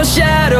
my shadow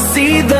see the